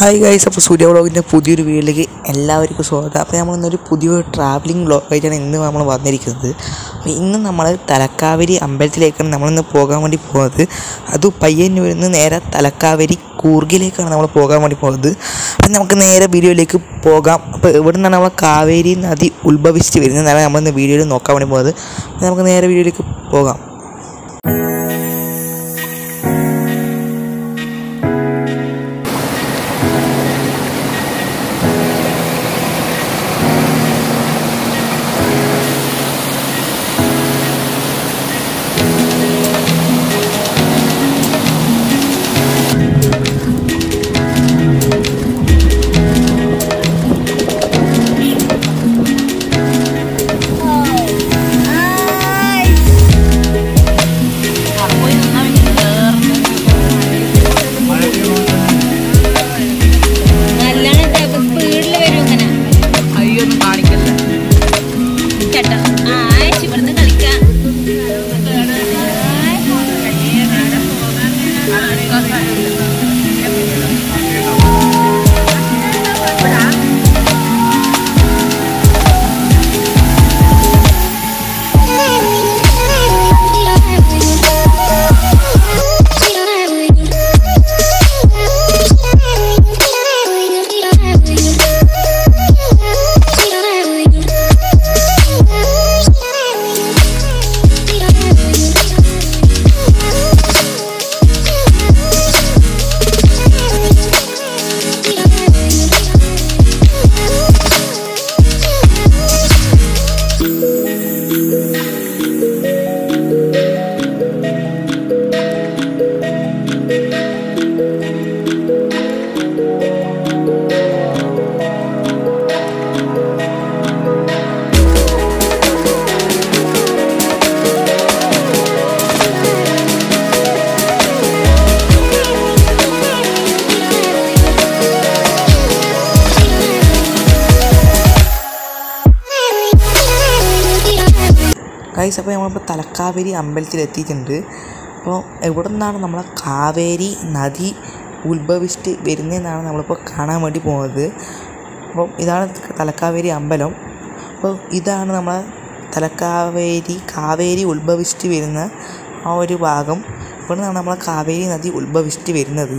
Hi guys അപ്പോൾ സൂര്യ വ്ളോഗിന്റെ പുതിയൊരു വീട്ടിലേക്ക് എല്ലാവർക്കും സ്വാഗതം. അപ്പോൾ നമ്മൾ ഇന്നൊരു പുതിയൊരു ട്രാവലിംഗ് വ്ളോഗായിട്ടാണ് ഇന്ന് നമ്മൾ വന്നിരിക്കുന്നത്. അപ്പോൾ ഇന്ന് നമ്മൾ തലക്കാവേരി അമ്പലത്തിലേക്കാണ് നമ്മളിന്ന് പോകാൻ വേണ്ടി പോകുന്നത്. അത് പയ്യന്നൂരിൽ നിന്ന് നേരെ തലക്കാവരി കൂർഗിലേക്കാണ് നമ്മൾ പോകാൻ വേണ്ടി പോകുന്നത്. അപ്പം നമുക്ക് നേരെ വീഡിയോയിലേക്ക് പോകാം. അപ്പോൾ ഇവിടെ നിന്നാണ് നമ്മൾ കാവേരി നദി ഉത്ഭവിച്ചിട്ട് എന്നാണ് നമ്മളിന്ന് വീഡിയോയിൽ നോക്കാൻ വേണ്ടി പോകുന്നത്. നമുക്ക് നേരെ വീഡിയോയിലേക്ക് പോകാം. ഗൈസ് അപ്പോൾ നമ്മളിപ്പോൾ തലക്കാവേരി അമ്പലത്തിൽ എത്തിയിട്ടുണ്ട് അപ്പോൾ എവിടെ നിന്നാണ് നമ്മളെ കാവേരി നദി ഉത്ഭവിച്ചിട്ട് വരുന്നതെന്നാണ് നമ്മളിപ്പോൾ കാണാൻ വേണ്ടി പോകുന്നത്. അപ്പോൾ ഇതാണ് തലക്കാവേരി അമ്പലം. അപ്പോൾ ഇതാണ് നമ്മളെ തലക്കാവേരി കാവേരി ഉത്ഭവിച്ചിട്ട് വരുന്ന ആ ഒരു ഭാഗം. ഇവിടെ നിന്നാണ് നമ്മളെ കാവേരി നദി ഉത്ഭവിച്ചിട്ട് വരുന്നത്.